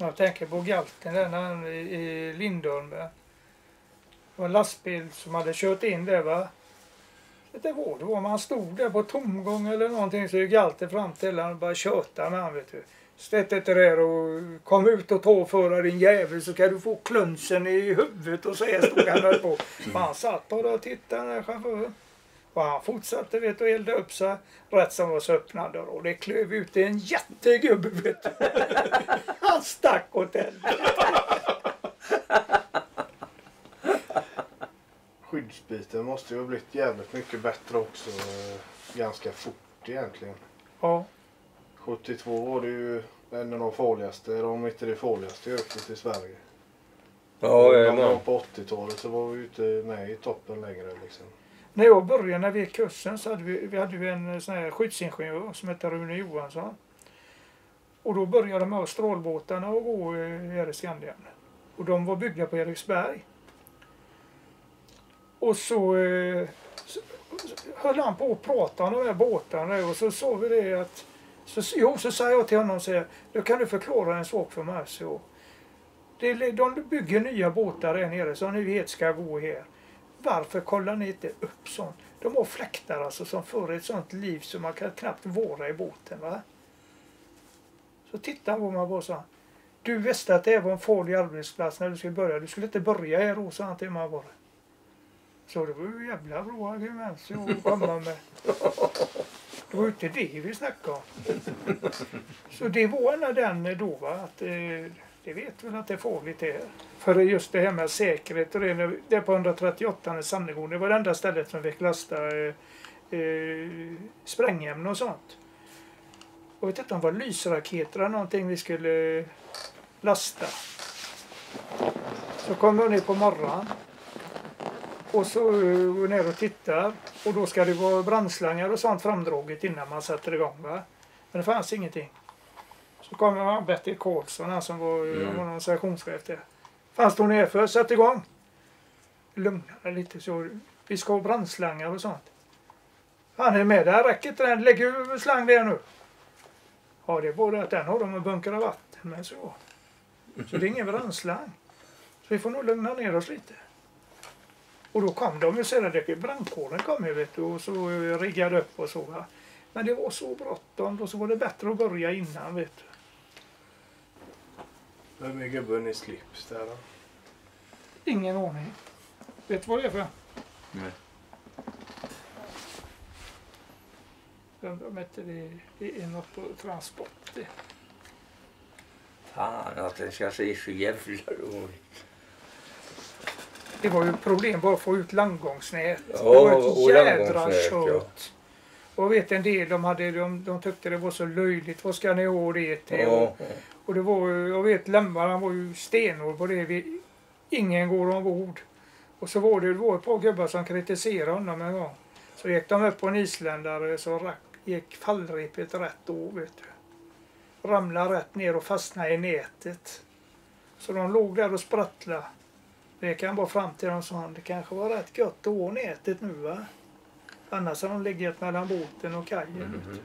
Jag tänker på galten där när han, i, Lindholm. Det var en lastbil som hade kört in där va. Det var det var man stod där på tomgång eller någonting så gick galten fram till honom och bara tjötade med honom vet du. Sätt dig där och kom ut och ta för din jävel så kan du få klunsen i huvudet och så här stod han höll på. Men han satt bara och tittade den där chauffören. Och han fortsatte vet, och elda upp sig. Rätt som var så öppnade och det klöv ut en jättegubbe vet du. Han stack åt helvete. Skyddsbiten måste ju ha blivit jävligt mycket bättre också. eh, Ganska fort egentligen. Ja, 72 var det ju en av de farligaste, om inte det farligaste yrket i Sverige. Ja, jajamän. gång på 80-talet så var vi ju inte med i toppen längre liksom. När jag började när vi gick kursen så hade vi, vi hade en sån här skyddsingenjör som hette Rune Johansson. Och då började de här strålbåtarna att gå här i Skandien. Och de var byggda på Eriksberg. Och så, eh, så, höll han på att prata om de här båtarna och så sa vi det att så, jo, så sa jag till honom så här, då kan du förklara en sak för mig. Så, det, de bygger nya båtar här nere som ni vet ska gå här. Varför kollar ni inte upp sånt? De har fläktar alltså som för ett sånt liv som man kan knappt vara i båten. va? Så tittade han på mig och sa Du visste att det var en farlig arbetsplats när du skulle börja. Du skulle inte börja här Rosa, han till mig bara. Så det var ju jävla bra argument att komma med. Det var ju inte det vi snackade om. Så det var en av den då va, att eh, det vet väl att det är farligt det här. För just det här med säkerhet och det, när vi- det på 138 Sannegården, det var det enda stället som fick lasta eh, eh, sprängämnen och sånt. Jag vet inte om det var lysraketer eller någonting vi skulle lasta. Så kom jag ner på morgonen. Och så går ner och tittar. Och då ska det vara brandslangar och sånt framdraget innan man sätter igång. Va? Men det fanns ingenting. Så kom jag Bertil Karlsson, han som var, Mm. någon sektionschef där. Fan står ni här för? Sätt igång! Lugna dig lite så. Vi ska ha brandslangar och sånt. Han är med där, räcker inte den? Lägg över slang där nu. Ja, det är både att den har de en bunker av vatten med så. Så det är ingen brandslang. Så vi får nog lugna ner oss lite. Och då kom de ju sedan, det- brandkåren kom ju vet du och så riggade upp och så. Va? Men det var så bråttom och så var det bättre att börja innan vet du. Vem är gubben i slips där då? Ingen aning. Vet du vad det är för? Nej. Om inte det, är något på transport. Fan att den ska se så jävla rolig Det var ju problem bara att få ut landgångsnät. Ja, det var ett jädra landgångsnät, ja. jag vet en del de, hade, de, de tyckte det var så löjligt. Vad ska ni ha det till? Ja, Och, och det var ju- jag vet Lemmar han var ju stenhård på det. Vi, ingen går ombord. Och så var det, det var ett par gubbar som kritiserade honom en gång. Så gick de upp på en isländare så rack, gick fallrepet rätt då vet du. Ramlade rätt ner och fastnade i nätet. Så de låg där och sprattlade. Det kan vara fram till dem sa han, det kanske var rätt gött att ha nätet nu va? Annars har de legat mellan båten och kajen. vet du. Mhm.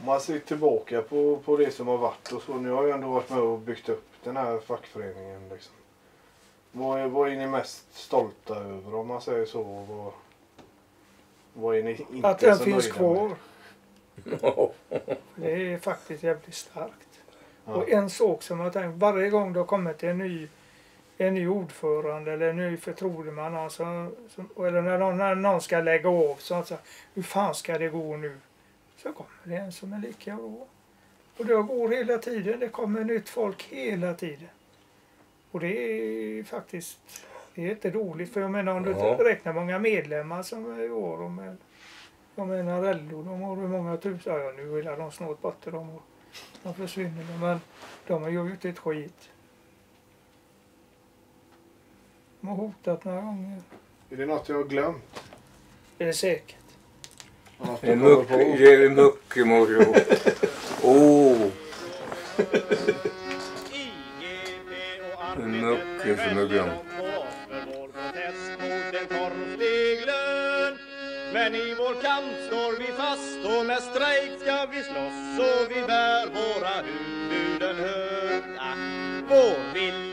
Om man ser tillbaka på, på det som har varit och så. Ni har ju ändå varit med och byggt upp den här fackföreningen. Liksom. Vad, är, vad är ni mest stolta över om man säger så? Vad, vad är ni inte Att den så finns nöjda kvar. Det är faktiskt jävligt starkt. Ja. Och en sak som jag tänkt, varje gång det har kommit en ny, en ny ordförande eller en ny förtroendeman, någon som, eller när någon, när någon ska lägga av, så säga, hur fan ska det gå nu? Så kommer det en som är lika bra. Och det går hela tiden, det kommer nytt folk hela tiden. Och det är faktiskt, det är inte dåligt för jag menar om du Ja. räknar många medlemmar som vi har, de är, jag menar LO, de har hur många tusen, ja nu är de snart borta de har de försvinner men de har ju inte ett skit. De har hotat några gånger. Är det något jag har glömt? Det är säkert. Något Det är du muck, det är muckemorro. Åh, En mucke som är glömd. Men i vår kamp står vi fast och med strejk ska vi slåss och vi bär våra huvuden högt Vår vilja